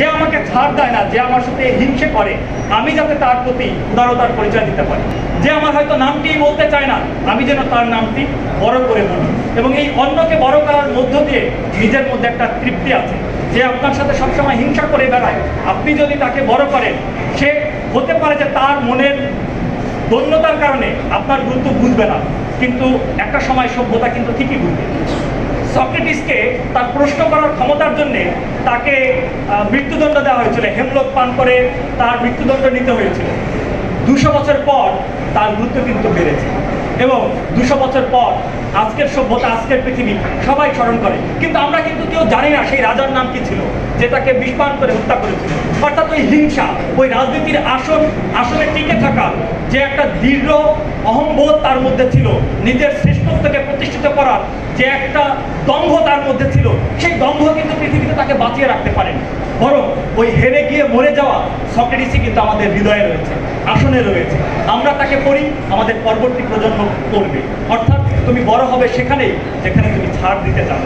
যে আমাকে ছাড় দেয় না, যে আমার সাথে হিংসে করে, আমি যাতে তার প্রতি উদারতার পরিচয় দিতে পারি। যে আমার হয়তো নামটি বলতে চায় না, আমি যেন তার নামটি বড় করে বলি। এবং এই অন্যকে বড় করার মধ্য দিয়ে নিজের মধ্যে একটা তৃপ্তি আছে। যে আপনার সাথে সবসময় হিংসা করে বেড়ায়, আপনি যদি তাকে বড় করেন, সে হতে পারে যে তার মনের ধন্যতার কারণে আপনার গুরুত্ব বুঝবে না। কিন্তু একটা সময় সভ্যতা কিন্তু ঠিকই বুঝবে। সক্রেটিসকে তার প্রশ্ন করার ক্ষমতার জন্য তাকে মৃত্যুদণ্ড দেওয়া হয়েছিল। হেমলোক পান করে তার মৃত্যুদণ্ড নিতে হয়েছিল। দুশো বছর পর তার গুরুত্ব কিন্তু বেড়েছে এবং দুশো বছর পর আজকের সভ্যতা, আজকের পৃথিবী সবাই স্মরণ করে। কিন্তু আমরা কিন্তু কেউ জানি না সেই রাজার নাম কি ছিল যে তাকে বিষপান করে হত্যা করেছিল। অর্থাৎ ওই হিংসা, ওই রাজনীতির আসন আসলে টিকে থাকা যে একটা দৃঢ় অহংবোধ তার মধ্যে ছিল। নিজের শ্রেষ্ঠত্বকে প্রতিষ্ঠিত করার যে একটা দম্ভ তার মধ্যে ছিল, সেই দম্ভ কিন্তু পৃথিবীতে তাকে বাঁচিয়ে রাখতে পারেন। বরং ওই হেরে গিয়ে মরে যাওয়া সক্রেটিসই কিন্তু আমাদের হৃদয়ে রয়েছে, আসনে রয়েছে। আমরা তাকে পড়ি, আমাদের পরবর্তী প্রজন্ম করবে। অর্থাৎ তুমি বড় হবে সেখানেই যেখানে তুমি ছাড় দিতে চাও।